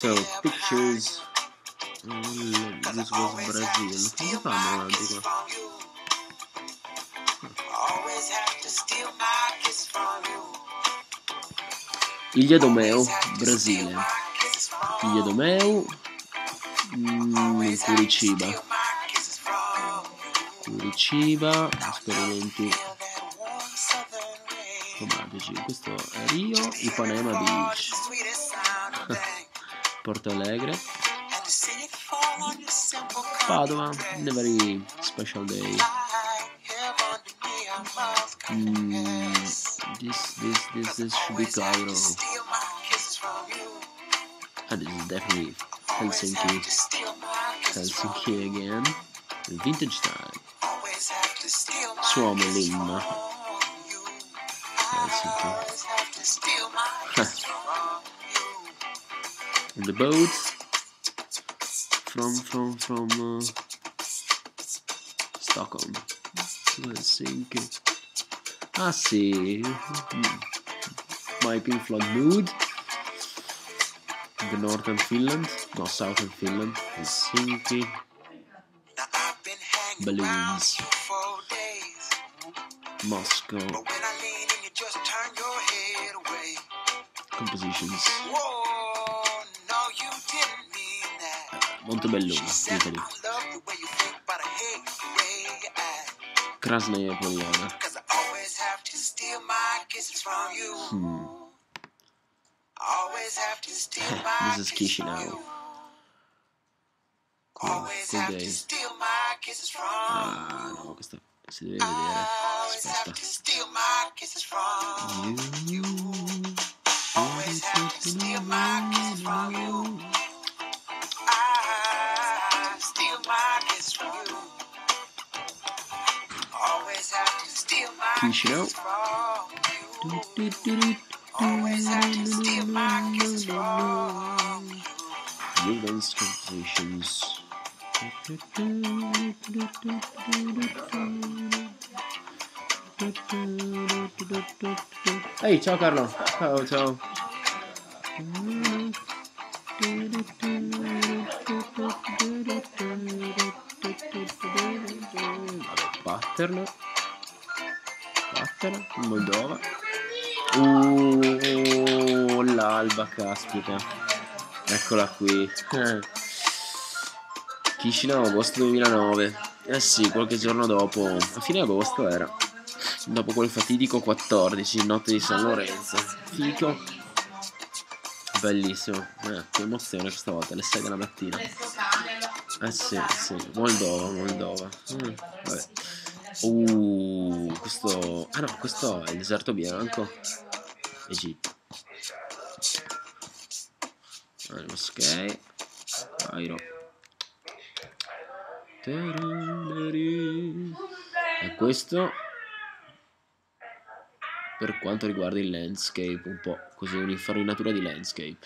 So, pictures. Mm, this was Brazil. Fanno avanti qua? Ilha do Mel, Brasile. Ilha do Mel, mm, Curitiba. Curitiba, esperimenti cromatici. Questo è Rio, Ipanema Beach. Porto Alegre. Padova, in a very special day. Mm, this, this, this, this should be Cairo. And this is definitely Helsinki. Helsinki again. Vintage time. Suomi Limma. Helsinki. And the boat from from from uh, Stockholm to Helsinki. Ah sì, my Pink Floyd mood. The northern Finland, no southern Finland, Helsinki. Balloons. Moscow. Compositions. Montebelluna, Italy. Krasnaya Poliana. Hmm. this is Chisinau. Day. Ah, no, questa si deve vedere. Aspetta. You, always have to steal my kisses from you. Humans compositions. Ehi, ciao Carlo. Ciao, ciao. Vabbè. Pattern, Moldova. Uh, l'alba, caspita. Eccola qui. Eh. Chisinau, agosto 2009. Eh sì, qualche giorno dopo, a fine agosto era. Dopo quel fatidico 14, notte di San Lorenzo. Fico. Bellissimo. Eh, che emozione questa volta, alle 6 della mattina. Eh sì, sì. Moldova, Moldova. Mm, vabbè. Uh, questo... Ah no, questo è il deserto bianco. Egitto. Ok. Cairo. E questo per quanto riguarda il landscape, un po' così un'infarinatura di landscape.